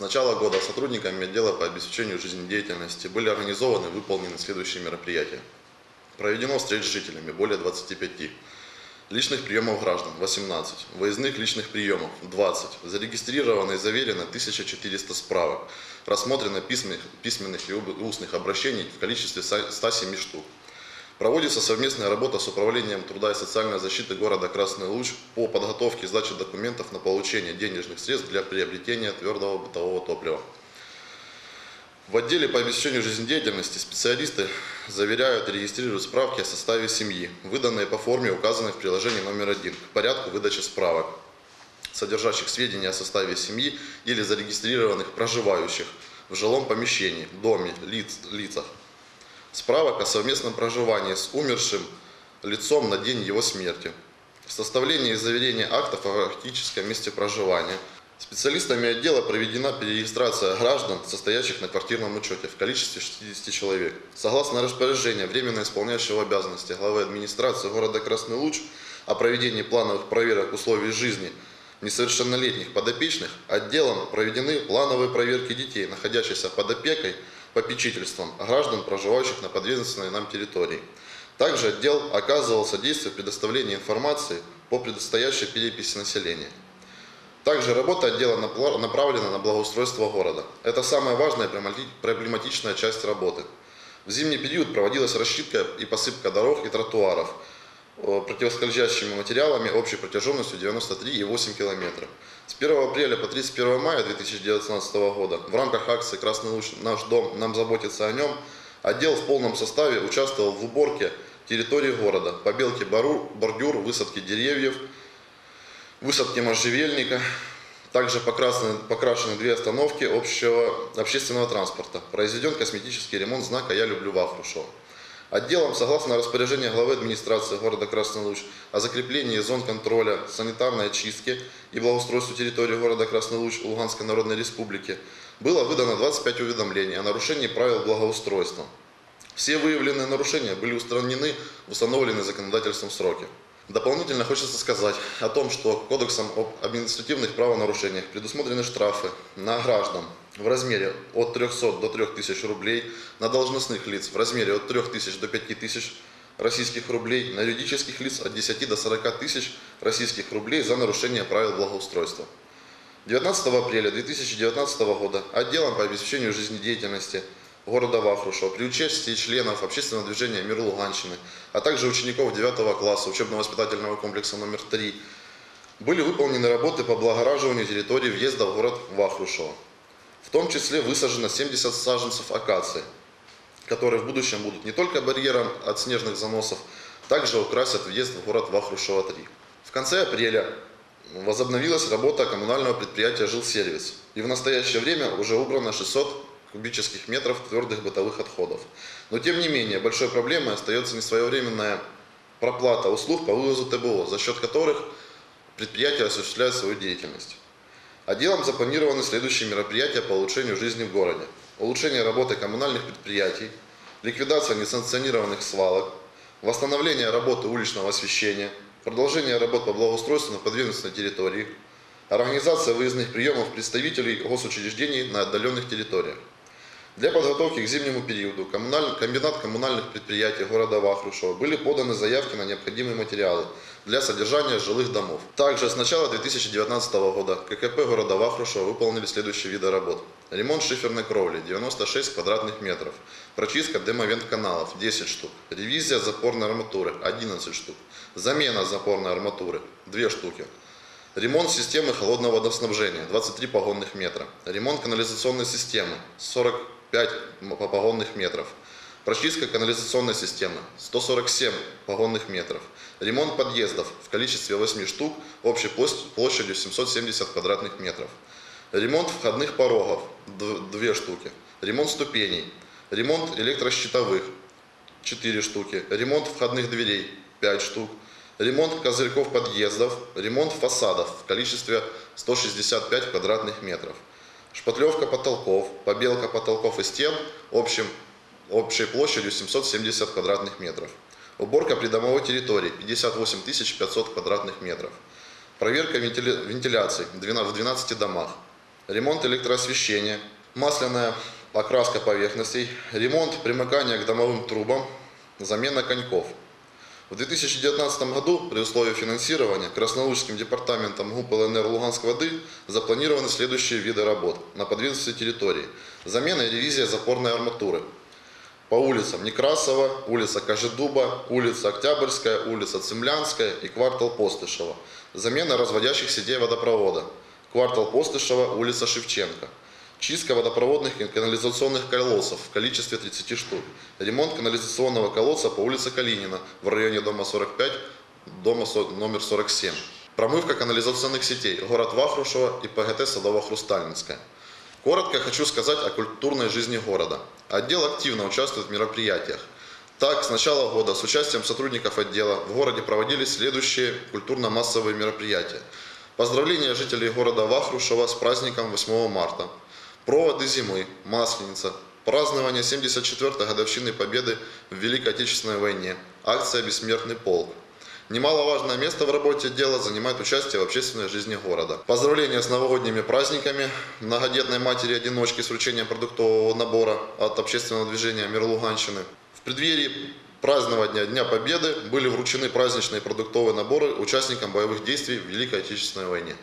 С начала года сотрудниками отдела по обеспечению жизнедеятельности были организованы и выполнены следующие мероприятия. Проведено встреч с жителями более 25. Личных приемов граждан 18. Выездных личных приемов 20. Зарегистрировано и заверено 1400 справок. Рассмотрено письменных, письменных и устных обращений в количестве 107 штук. Проводится совместная работа с Управлением труда и социальной защиты города Красный Луч по подготовке и сдаче документов на получение денежных средств для приобретения твердого бытового топлива. В отделе по обеспечению жизнедеятельности специалисты заверяют и регистрируют справки о составе семьи, выданные по форме, указанной в приложении номер один, к порядку выдачи справок, содержащих сведения о составе семьи или зарегистрированных проживающих в жилом помещении, доме, лиц, лицах справок о совместном проживании с умершим лицом на день его смерти, составление и заверение актов о фактическом месте проживания. Специалистами отдела проведена перерегистрация граждан, состоящих на квартирном учете в количестве 60 человек. Согласно распоряжению временно исполняющего обязанности главы администрации города Красный Луч о проведении плановых проверок условий жизни несовершеннолетних подопечных, отделом проведены плановые проверки детей, находящихся под опекой попечительством граждан, проживающих на подведомственной нам территории. Также отдел оказывал содействие предоставлении информации по предстоящей переписи населения. Также работа отдела направлена на благоустройство города. Это самая важная проблематичная часть работы. В зимний период проводилась расчистка и посыпка дорог и тротуаров – противоскользящими материалами общей протяженностью 93,8 км. С 1 апреля по 31 мая 2019 года в рамках акции «Красный луч. Наш дом. Нам заботиться о нем» отдел в полном составе участвовал в уборке территории города, побелке бордюр, высадке деревьев, высадке можжевельника. Также покрашены, покрашены две остановки общего, общественного транспорта. Произведен косметический ремонт знака «Я люблю Вахрушева». Отделом, согласно распоряжению главы администрации города Красный Луч о закреплении зон контроля санитарной очистки и благоустройству территории города Красный Луч Луганской Народной Республики, было выдано 25 уведомлений о нарушении правил благоустройства. Все выявленные нарушения были устранены в установленные законодательством сроки. Дополнительно хочется сказать о том, что Кодексом об административных правонарушениях предусмотрены штрафы на граждан в размере от 300 до 3000 рублей, на должностных лиц в размере от 3000 до 5000 российских рублей, на юридических лиц от 10 до 40 тысяч российских рублей за нарушение правил благоустройства. 19 апреля 2019 года отделом по обеспечению жизнедеятельности города Вахрушева при участии членов общественного движения «Мир Луганщины», а также учеников 9 класса учебно-воспитательного комплекса номер 3, были выполнены работы по облагораживанию территории въезда в город Вахрушево. В том числе высажено 70 саженцев акации, которые в будущем будут не только барьером от снежных заносов, также украсят въезд в город Вахрушева-3. В конце апреля возобновилась работа коммунального предприятия «Жилсервис», и в настоящее время уже убрано 600 кубических метров твердых бытовых отходов. Но тем не менее, большой проблемой остается несвоевременная проплата услуг по вывозу ТБО, за счет которых предприятие осуществляет свою деятельность. Отделом запланированы следующие мероприятия по улучшению жизни в городе. Улучшение работы коммунальных предприятий, ликвидация несанкционированных свалок, восстановление работы уличного освещения, продолжение работ по благоустройству на подведомственной территории, организация выездных приемов представителей госучреждений на отдаленных территориях. Для подготовки к зимнему периоду коммуналь... комбинат коммунальных предприятий города Вахрушева были поданы заявки на необходимые материалы для содержания жилых домов. Также с начала 2019 года ККП города Вахрушева выполнили следующие виды работ. Ремонт шиферной кровли 96 квадратных метров, прочистка демовент каналов 10 штук, ревизия запорной арматуры 11 штук, замена запорной арматуры 2 штуки, Ремонт системы холодного водоснабжения 23 погонных метра. Ремонт канализационной системы 40 5 погонных метров. Прочистка канализационной системы 147 погонных метров. Ремонт подъездов в количестве 8 штук общей площадью 770 квадратных метров. Ремонт входных порогов 2 штуки. Ремонт ступеней. Ремонт электрощитовых 4 штуки. Ремонт входных дверей 5 штук. Ремонт козырьков подъездов. Ремонт фасадов в количестве 165 квадратных метров шпатлевка потолков, побелка потолков и стен общим, общей площадью 770 квадратных метров. Уборка придомовой территории 58 500 квадратных метров. Проверка вентиляции в 12 домах. ремонт электроосвещения, масляная окраска поверхностей, ремонт примыкания к домовым трубам, замена коньков. В 2019 году при условии финансирования Краснолучским департаментом ГУП ЛНР Луганск-Воды запланированы следующие виды работ на подведомственной территории. Замена и ревизия запорной арматуры. По улицам Некрасова, улица Кожедуба, улица Октябрьская, улица Цемлянская и квартал Постышева. Замена разводящих сетей водопровода. Квартал Постышева, улица Шевченко. Чистка водопроводных и канализационных колодцев в количестве 30 штук. Ремонт канализационного колодца по улице Калинина в районе дома 45, дома номер 47. Промывка канализационных сетей. Город Вахрушева и ПГТ Садово-Хрустальницкая. Коротко хочу сказать о культурной жизни города. Отдел активно участвует в мероприятиях. Так, с начала года с участием сотрудников отдела в городе проводились следующие культурно-массовые мероприятия. Поздравления жителей города Вахрушева с праздником 8 марта. Проводы зимы, Масленица, празднование 74-й годовщины Победы в Великой Отечественной войне, акция «Бессмертный полк». Немаловажное место в работе отдела занимает участие в общественной жизни города. Поздравления с новогодними праздниками многодетной матери-одиночки с вручением продуктового набора от общественного движения «Мир Луганщины». В преддверии празднования Дня Победы были вручены праздничные продуктовые наборы участникам боевых действий в Великой Отечественной войне.